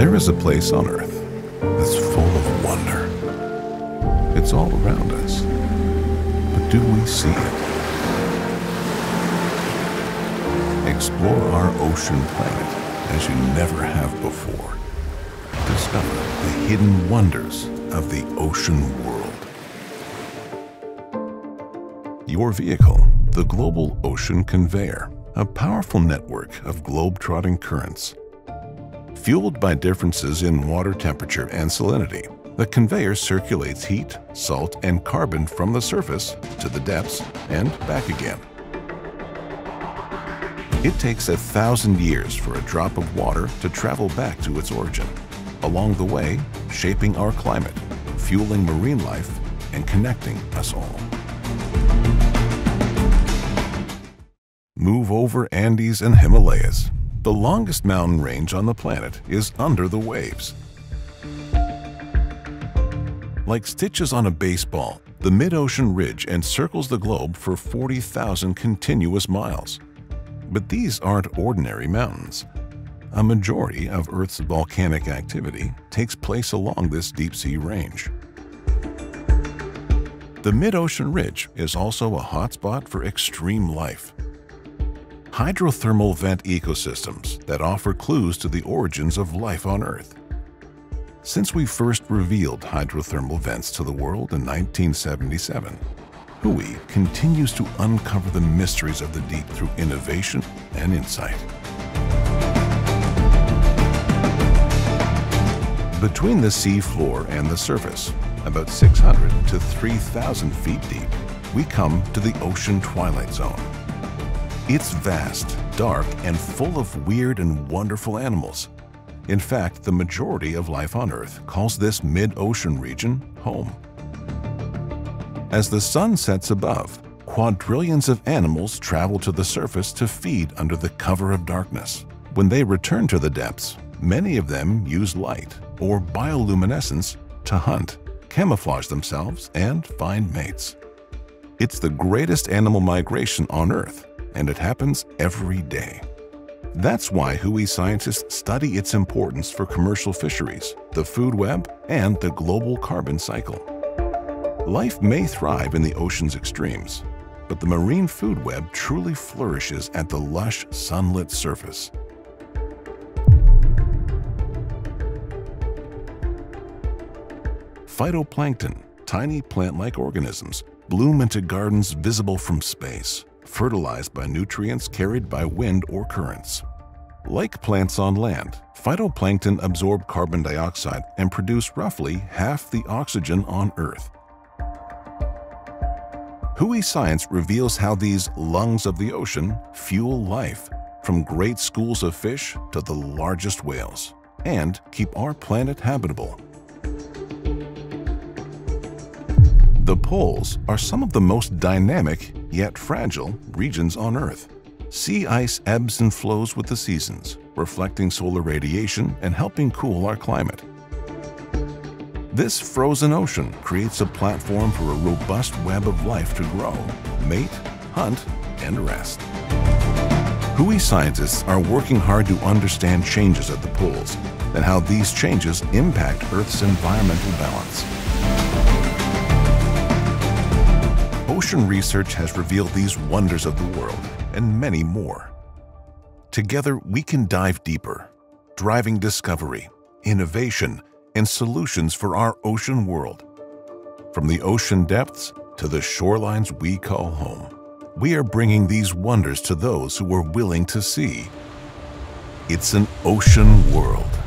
There is a place on Earth that's full of wonder. It's all around us. But do we see it? Explore our ocean planet as you never have before. Discover the hidden wonders of the ocean world. Your vehicle, the Global Ocean Conveyor, a powerful network of globe-trotting currents. Fueled by differences in water temperature and salinity, the conveyor circulates heat, salt, and carbon from the surface to the depths and back again. It takes a thousand years for a drop of water to travel back to its origin, along the way shaping our climate, fueling marine life, and connecting us all. Move over Andes and Himalayas. The longest mountain range on the planet is under the waves. Like stitches on a baseball, the mid-ocean ridge encircles the globe for 40,000 continuous miles. But these aren't ordinary mountains. A majority of Earth's volcanic activity takes place along this deep-sea range. The mid-ocean ridge is also a hotspot for extreme life hydrothermal vent ecosystems that offer clues to the origins of life on Earth. Since we first revealed hydrothermal vents to the world in 1977, WHOI continues to uncover the mysteries of the deep through innovation and insight. Between the sea floor and the surface, about 600 to 3,000 feet deep, we come to the ocean twilight zone. It's vast, dark, and full of weird and wonderful animals. In fact, the majority of life on Earth calls this mid-ocean region home. As the sun sets above, quadrillions of animals travel to the surface to feed under the cover of darkness. When they return to the depths, many of them use light or bioluminescence to hunt, camouflage themselves, and find mates. It's the greatest animal migration on Earth and it happens every day. That's why WHOI scientists study its importance for commercial fisheries, the food web, and the global carbon cycle. Life may thrive in the ocean's extremes, but the marine food web truly flourishes at the lush, sunlit surface. Phytoplankton, tiny plant-like organisms, bloom into gardens visible from space fertilized by nutrients carried by wind or currents. Like plants on land, phytoplankton absorb carbon dioxide and produce roughly half the oxygen on Earth. WHOI Science reveals how these lungs of the ocean fuel life, from great schools of fish to the largest whales, and keep our planet habitable. The poles are some of the most dynamic yet fragile regions on Earth. Sea ice ebbs and flows with the seasons, reflecting solar radiation and helping cool our climate. This frozen ocean creates a platform for a robust web of life to grow, mate, hunt, and rest. WHOI scientists are working hard to understand changes at the poles and how these changes impact Earth's environmental balance. Ocean research has revealed these wonders of the world and many more. Together, we can dive deeper, driving discovery, innovation, and solutions for our ocean world. From the ocean depths to the shorelines we call home, we are bringing these wonders to those who are willing to see. It's an ocean world.